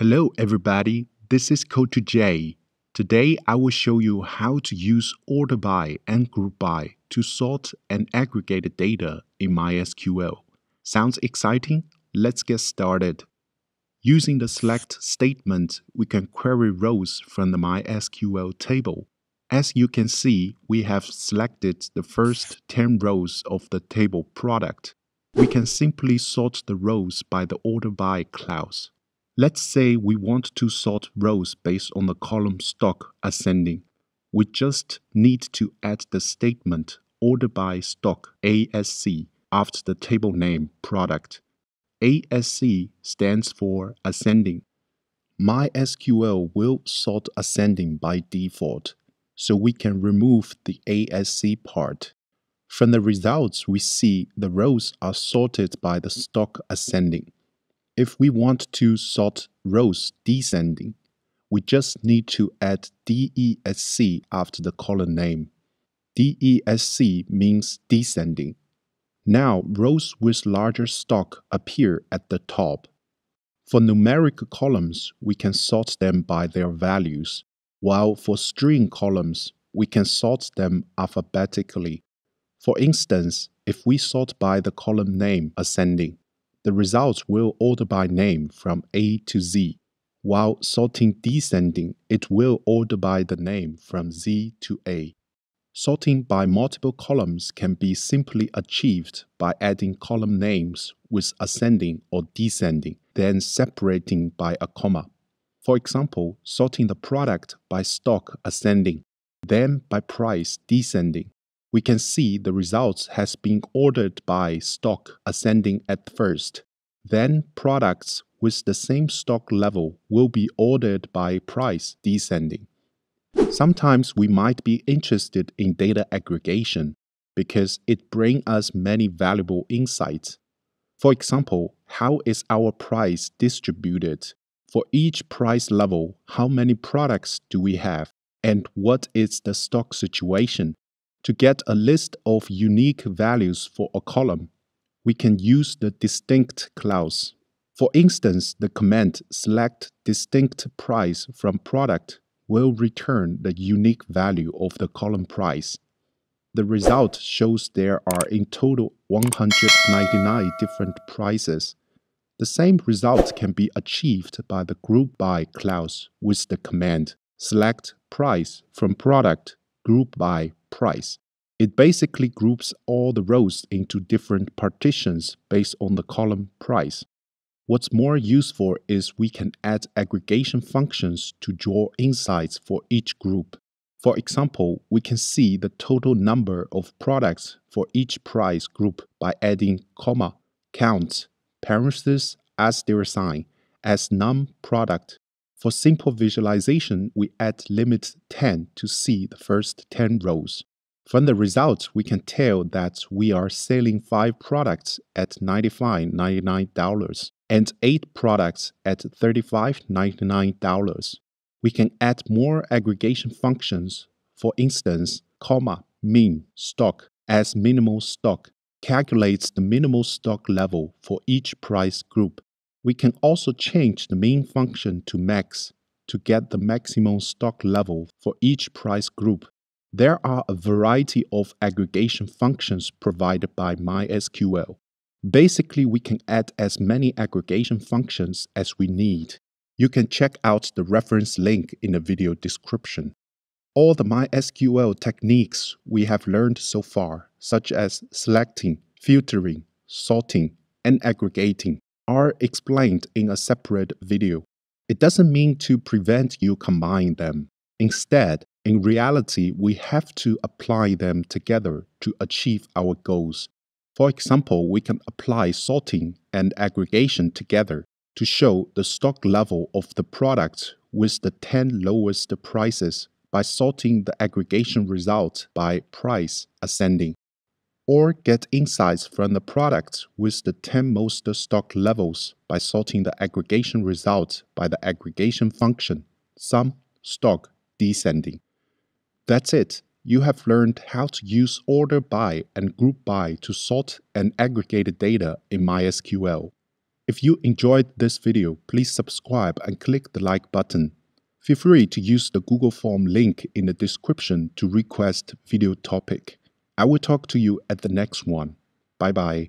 Hello, everybody. This is coder2j. Today, I will show you how to use order by and group by to sort and aggregate data in MySQL. Sounds exciting? Let's get started. Using the select statement, we can query rows from the MySQL table. As you can see, we have selected the first 10 rows of the table product. We can simply sort the rows by the order by clause. Let's say we want to sort rows based on the column stock ascending. We just need to add the statement order by stock ASC after the table name product. ASC stands for ascending. MySQL will sort ascending by default, so we can remove the ASC part. From the results, we see the rows are sorted by the stock ascending. If we want to sort rows descending, we just need to add DESC after the column name. DESC means descending. Now, rows with larger stock appear at the top. For numeric columns, we can sort them by their values, while for string columns, we can sort them alphabetically. For instance, if we sort by the column name ascending, the results will order by name from A to Z, while sorting descending, it will order by the name from Z to A. Sorting by multiple columns can be simply achieved by adding column names with ascending or descending, then separating by a comma. For example, sorting the product by stock ascending, then by price descending, we can see the results has been ordered by stock ascending at first. Then products with the same stock level will be ordered by price descending. Sometimes we might be interested in data aggregation because it brings us many valuable insights. For example, how is our price distributed? For each price level, how many products do we have? And what is the stock situation? To get a list of unique values for a column, we can use the distinct clause. For instance, the command select distinct price from product will return the unique value of the column price. The result shows there are in total 199 different prices. The same result can be achieved by the group by clause with the command select price from product group by price. It basically groups all the rows into different partitions based on the column price. What's more useful is we can add aggregation functions to draw insights for each group. For example, we can see the total number of products for each price group by adding comma, count, parentheses as their sign, as num product. For simple visualization, we add limit 10 to see the first 10 rows. From the results, we can tell that we are selling 5 products at $95.99 and 8 products at $35.99. We can add more aggregation functions, for instance, comma, min, stock, as minimal stock calculates the minimal stock level for each price group. We can also change the main function to max to get the maximum stock level for each price group. There are a variety of aggregation functions provided by MySQL. Basically, we can add as many aggregation functions as we need. You can check out the reference link in the video description. All the MySQL techniques we have learned so far, such as selecting, filtering, sorting, and aggregating, are explained in a separate video. It doesn't mean to prevent you combine them. Instead, in reality, we have to apply them together to achieve our goals. For example, we can apply sorting and aggregation together to show the stock level of the product with the 10 lowest prices by sorting the aggregation result by price ascending or get insights from the products with the 10 most stock levels by sorting the aggregation results by the aggregation function, sum, stock, descending. That's it. You have learned how to use order by and group by to sort and aggregate data in MySQL. If you enjoyed this video, please subscribe and click the like button. Feel free to use the Google Form link in the description to request video topic. I will talk to you at the next one. Bye bye.